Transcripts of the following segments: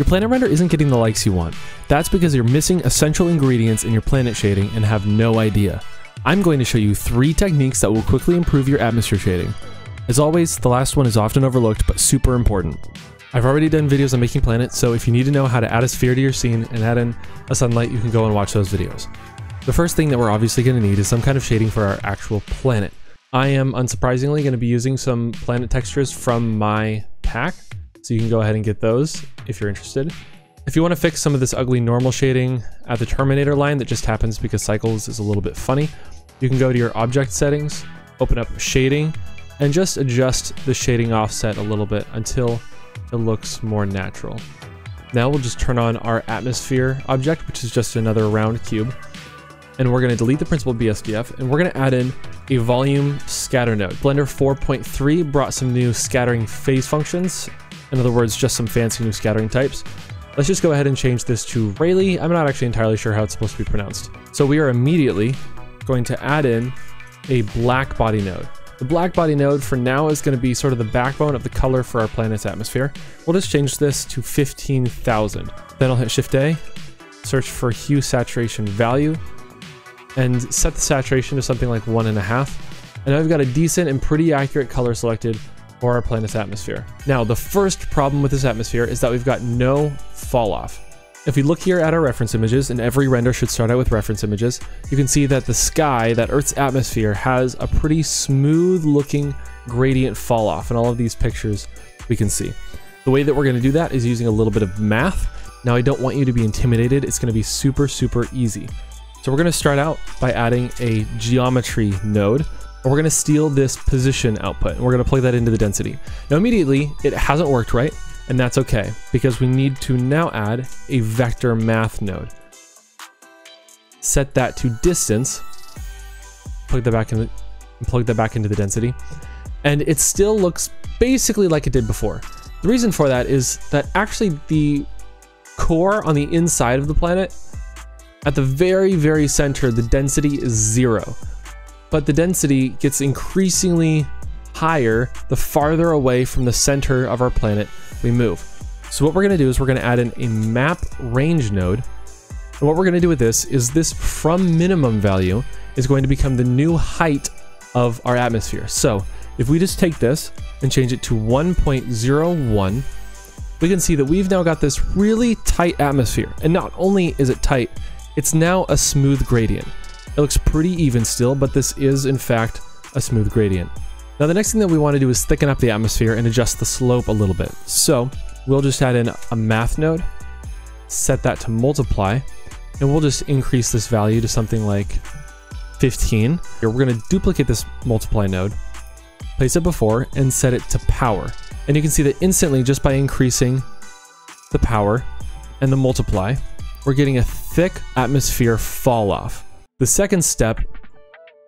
Your planet render isn't getting the likes you want. That's because you're missing essential ingredients in your planet shading and have no idea. I'm going to show you three techniques that will quickly improve your atmosphere shading. As always, the last one is often overlooked but super important. I've already done videos on making planets, so if you need to know how to add a sphere to your scene and add in a sunlight, you can go and watch those videos. The first thing that we're obviously going to need is some kind of shading for our actual planet. I am unsurprisingly going to be using some planet textures from my pack, so you can go ahead and get those if you're interested. If you want to fix some of this ugly normal shading at the Terminator line that just happens because Cycles is a little bit funny, you can go to your object settings, open up shading, and just adjust the shading offset a little bit until it looks more natural. Now we'll just turn on our atmosphere object, which is just another round cube. And we're going to delete the Principled BSDF, and we're going to add in a volume scatter node. Blender 4.3 brought some new scattering phase functions. In other words, just some fancy new scattering types. Let's just go ahead and change this to Rayleigh. I'm not actually entirely sure how it's supposed to be pronounced. So we are immediately going to add in a black body node. The black body node for now is going to be sort of the backbone of the color for our planet's atmosphere. We'll just change this to 15,000. Then I'll hit Shift A, search for hue saturation value, and set the saturation to something like one and a half. And we've got a decent and pretty accurate color selected for our planet's atmosphere. Now, the first problem with this atmosphere is that we've got no fall off. If we look here at our reference images, and every render should start out with reference images, you can see that the sky, that Earth's atmosphere, has a pretty smooth looking gradient fall off in all of these pictures we can see. The way that we're going to do that is using a little bit of math. Now I don't want you to be intimidated, it's going to be super, super easy. So we're going to start out by adding a geometry node, we're going to steal this position output, and we're going to plug that into the density. Now immediately, it hasn't worked right, and that's okay, because we need to now add a vector math node. Set that to distance, plug that back in, plug that back into the density, and it still looks basically like it did before. The reason for that is that actually the core on the inside of the planet, at the very, very center, the density is zero. But the density gets increasingly higher the farther away from the center of our planet we move. So what we're going to do is we're going to add in a map range node. And what we're going to do with this is this from minimum value is going to become the new height of our atmosphere. So if we just take this and change it to 1.01, we can see that we've now got this really tight atmosphere. And not only is it tight, it's now a smooth gradient. It looks pretty even still, but this is in fact a smooth gradient. Now the next thing that we want to do is thicken up the atmosphere and adjust the slope a little bit. So we'll just add in a math node, set that to multiply, and we'll just increase this value to something like 15. Here we're going to duplicate this multiply node, place it before, and set it to power. And you can see that instantly just by increasing the power and the multiply, we're getting a thick atmosphere fall off. The second step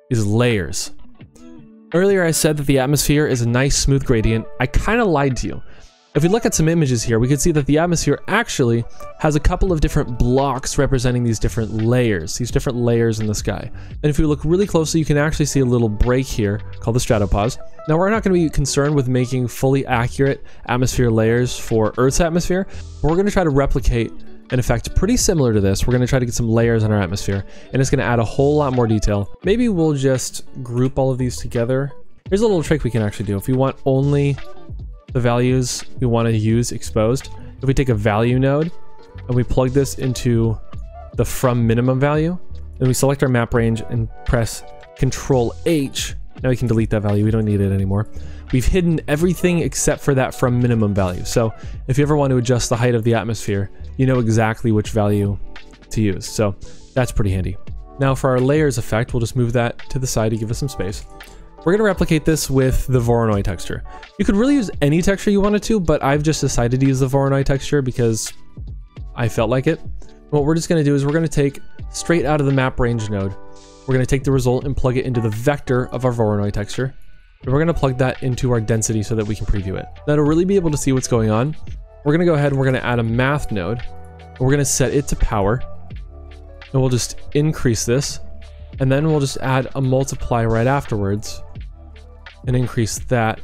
is layers. Earlier I said that the atmosphere is a nice smooth gradient. I kind of lied to you. If we look at some images here, we can see that the atmosphere actually has a couple of different blocks representing these different layers, these different layers in the sky. And if we look really closely, you can actually see a little break here called the stratopause. Now we're not going to be concerned with making fully accurate atmosphere layers for Earth's atmosphere, but we're going to try to replicate an effect pretty similar to this. We're going to try to get some layers on our atmosphere, and it's going to add a whole lot more detail. Maybe we'll just group all of these together. Here's a little trick we can actually do. If we want only the values we want to use exposed. If we take a value node and we plug this into the from minimum value, then we select our map range and press Control H. Now we can delete that value. We don't need it anymore. We've hidden everything except for that from minimum value. So if you ever want to adjust the height of the atmosphere, you know exactly which value to use. So that's pretty handy. Now for our layers effect, we'll just move that to the side to give us some space. We're going to replicate this with the Voronoi texture. You could really use any texture you wanted to, but I've just decided to use the Voronoi texture because I felt like it. What we're just going to do is we're going to take straight out of the map range node. We're going to take the result and plug it into the vector of our Voronoi texture. And we're going to plug that into our density so that we can preview it. To really be able to see what's going on, we're to go ahead and we're to add a math node. We're to set it to power. And we'll just increase this. And then we'll just add a multiply right afterwards and increase that.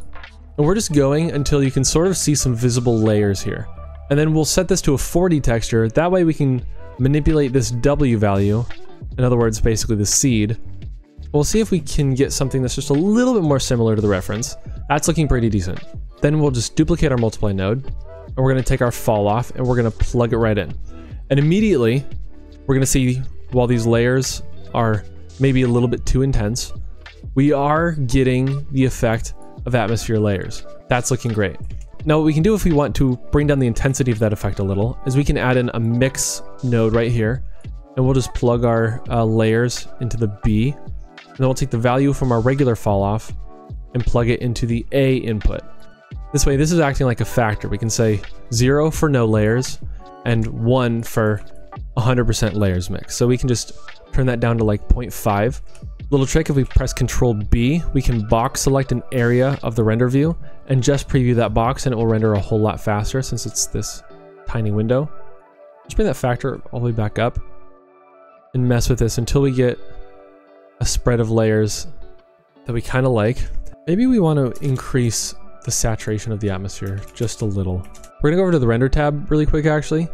And we're just going until you can sort of see some visible layers here. And then we'll set this to a 4D texture. That way we can manipulate this W value. In other words, basically the seed. We'll see if we can get something that's just a little bit more similar to the reference. That's looking pretty decent. Then we'll just duplicate our multiply node and we're gonna take our fall off and we're gonna plug it right in. And immediately we're gonna see while these layers are maybe a little bit too intense, we are getting the effect of atmosphere layers. That's looking great. Now what we can do if we want to bring down the intensity of that effect a little is we can add in a mix node right here and we'll just plug our uh, layers into the B and then we'll take the value from our regular fall off and plug it into the A input. This way this is acting like a factor. We can say zero for no layers and one for 100% layers mix. So we can just turn that down to like 0.5 Little trick, if we press Control B, we can box select an area of the render view and just preview that box and it will render a whole lot faster since it's this tiny window. Let's bring that factor all the way back up and mess with this until we get a spread of layers that we kind of like. Maybe we want to increase the saturation of the atmosphere just a little. We're gonna go over to the render tab really quick actually.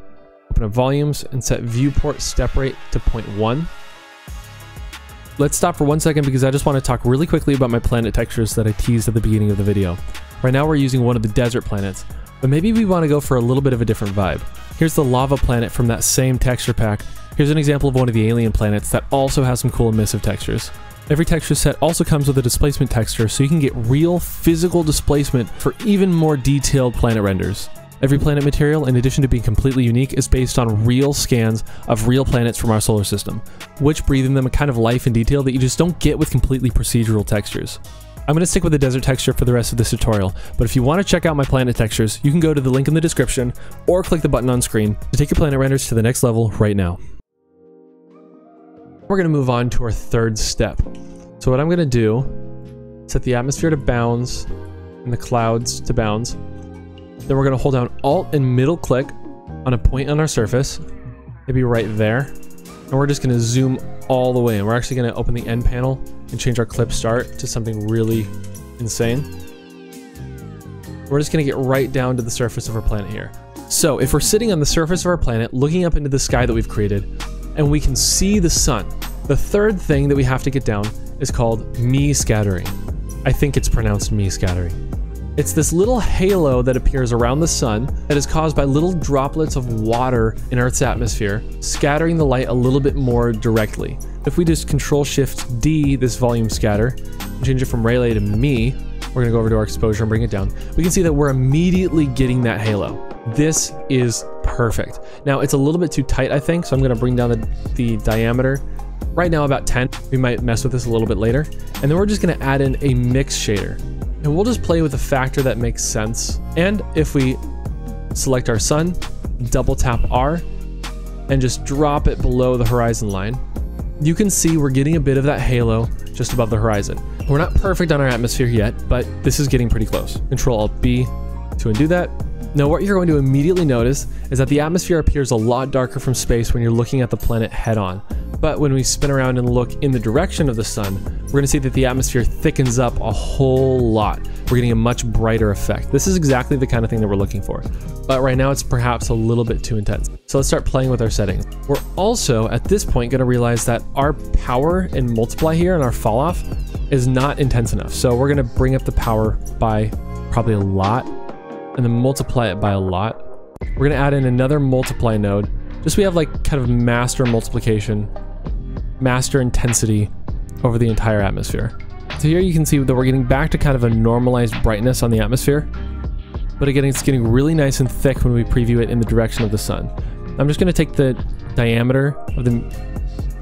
Open up volumes and set viewport step rate to 0.1. Let's stop for one second because I just want to talk really quickly about my planet textures that I teased at the beginning of the video. Right now we're using one of the desert planets, but maybe we want to go for a little bit of a different vibe. Here's the lava planet from that same texture pack. Here's an example of one of the alien planets that also has some cool emissive textures. Every texture set also comes with a displacement texture so you can get real physical displacement for even more detailed planet renders. Every planet material, in addition to being completely unique, is based on real scans of real planets from our solar system, which breathe in them a kind of life and detail that you just don't get with completely procedural textures. I'm going to stick with the desert texture for the rest of this tutorial, but if you want to check out my planet textures, you can go to the link in the description or click the button on screen to take your planet renders to the next level right now. We're going to move on to our third step. So what I'm going to do, set the atmosphere to bounds and the clouds to bounds, then we're going to hold down Alt and middle click on a point on our surface, maybe right there. And we're just going to zoom all the way. And we're actually going to open the N panel and change our clip start to something really insane. We're just going to get right down to the surface of our planet here. So if we're sitting on the surface of our planet, looking up into the sky that we've created, and we can see the sun, the third thing that we have to get down is called Mie scattering. I think it's pronounced Mie scattering. It's this little halo that appears around the sun that is caused by little droplets of water in Earth's atmosphere, scattering the light a little bit more directly. If we just Control Shift D this volume scatter, change it from Rayleigh to me, we're gonna go over to our exposure and bring it down, we can see that we're immediately getting that halo. This is perfect. Now it's a little bit too tight, I think, so I'm gonna bring down the, the diameter right now about 10. We might mess with this a little bit later. And then we're just gonna add in a mix shader. And we'll just play with a factor that makes sense. And if we select our sun, double tap R, and just drop it below the horizon line, you can see we're getting a bit of that halo just above the horizon. We're not perfect on our atmosphere yet, but this is getting pretty close. Control Alt B to undo that. Now what you're going to immediately notice is that the atmosphere appears a lot darker from space when you're looking at the planet head on. But when we spin around and look in the direction of the sun, we're going to see that the atmosphere thickens up a whole lot. We're getting a much brighter effect. This is exactly the kind of thing that we're looking for. But right now it's perhaps a little bit too intense. So let's start playing with our settings. We're also at this point going to realize that our power and multiply here and our fall off is not intense enough. So we're going to bring up the power by probably a lot and then multiply it by a lot. We're going to add in another multiply node just we have like kind of master multiplication, master intensity over the entire atmosphere. So here you can see that we're getting back to kind of a normalized brightness on the atmosphere, but again, it's getting really nice and thick when we preview it in the direction of the sun. I'm just going to take the diameter of the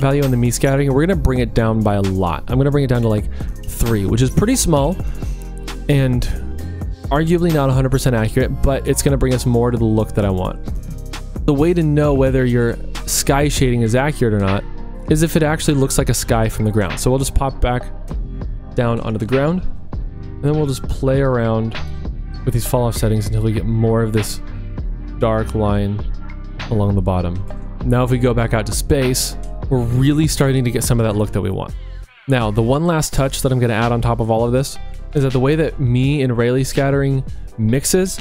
value on the Mie scattering and we're going to bring it down by a lot. I'm going to bring it down to like 3, which is pretty small and arguably not 100% accurate, but it's going to bring us more to the look that I want. The way to know whether your sky shading is accurate or not is if it actually looks like a sky from the ground. So we'll just pop back down onto the ground and then we'll just play around with these fall off settings until we get more of this dark line along the bottom. Now if we go back out to space, we're really starting to get some of that look that we want. Now, the one last touch that I'm going to add on top of all of this is that the way that me and Rayleigh scattering mixes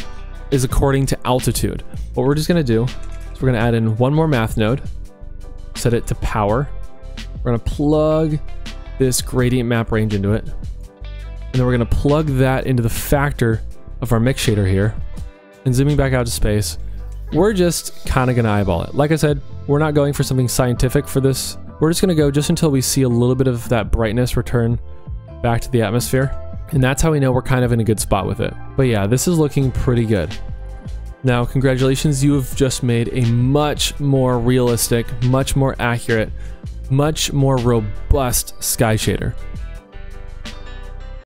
is according to altitude. What we're just gonna do is we're gonna add in one more math node, set it to power. We're gonna plug this gradient map range into it. And then we're gonna plug that into the factor of our mix shader here. And zooming back out to space, we're just kind of gonna eyeball it. Like I said, we're not going for something scientific for this. We're just gonna go just until we see a little bit of that brightness return back to the atmosphere. And that's how we know we're kind of in a good spot with it. But yeah, this is looking pretty good. Now, congratulations, you have just made a much more realistic, much more accurate, much more robust sky shader.